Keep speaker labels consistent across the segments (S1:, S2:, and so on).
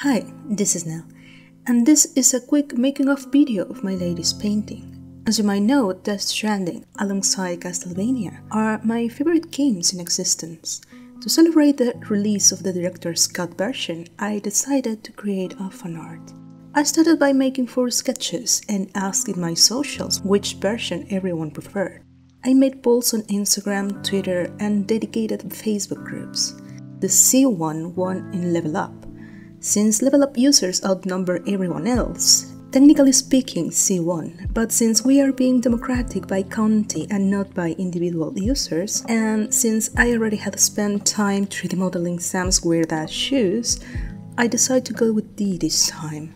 S1: Hi, this is Nell, and this is a quick making of video of my latest painting. As you might know, Death Stranding alongside Castlevania are my favorite games in existence. To celebrate the release of the director's cut version, I decided to create a fan art. I started by making four sketches and asked in my socials which version everyone preferred. I made polls on Instagram, Twitter, and dedicated Facebook groups. The C one won in Level Up, since level up users outnumber everyone else. Technically speaking, C1, but since we are being democratic by county and not by individual users, and since I already had spent time 3D modeling Sam's weird ass shoes, I decided to go with D this time.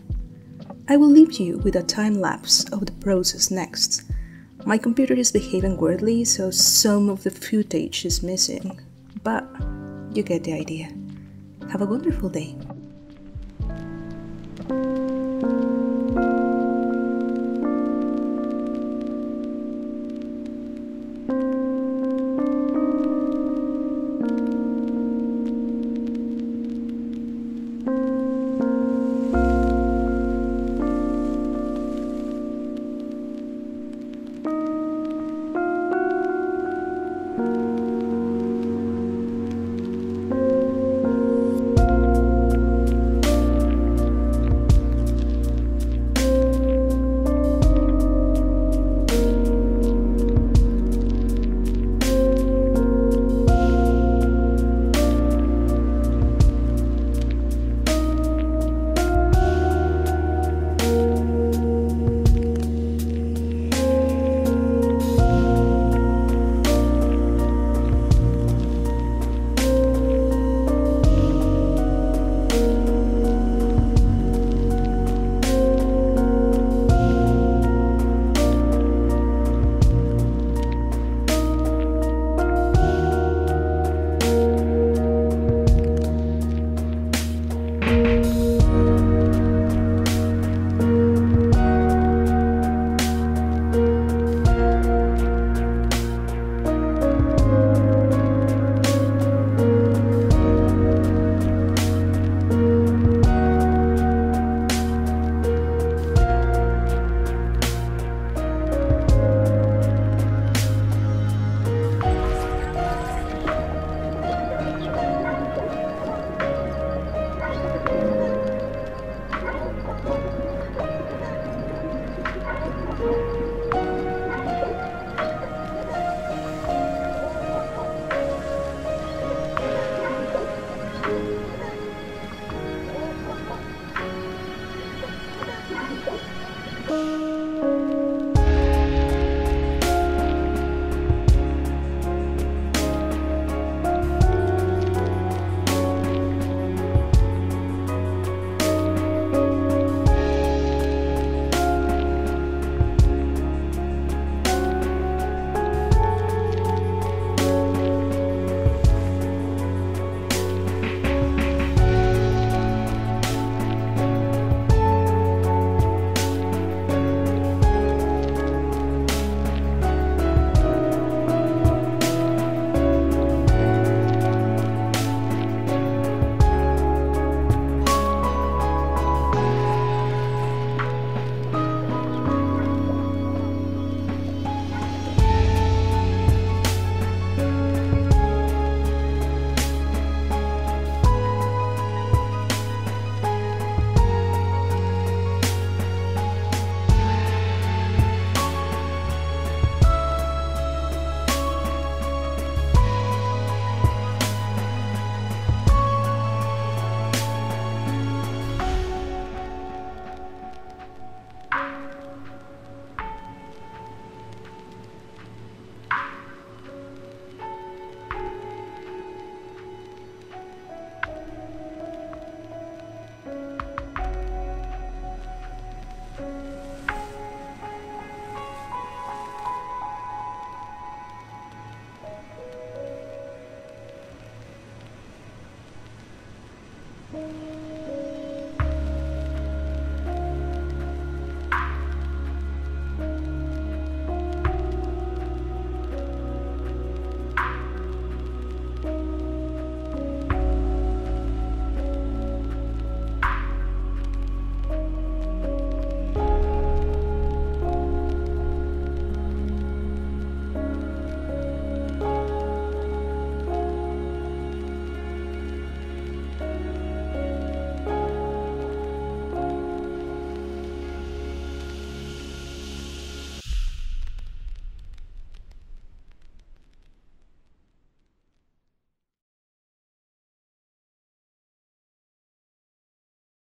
S1: I will leave you with a time lapse of the process next. My computer is behaving weirdly, so some of the footage is missing, but you get the idea. Have a wonderful day.